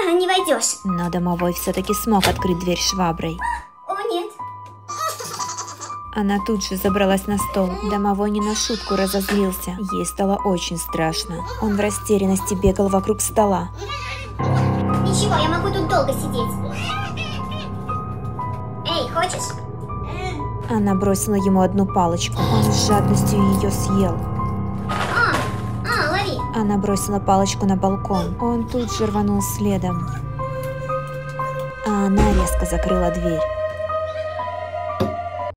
А, не войдешь. Но домовой все-таки смог открыть дверь шваброй. О, нет. Она тут же забралась на стол. Домовой не на шутку разозлился. Ей стало очень страшно. Он в растерянности бегал вокруг стола. Ничего, я могу тут долго сидеть. Эй, хочешь? Она бросила ему одну палочку. Он с жадностью ее съел. Она бросила палочку на балкон. Он тут же рванул следом. А она резко закрыла дверь.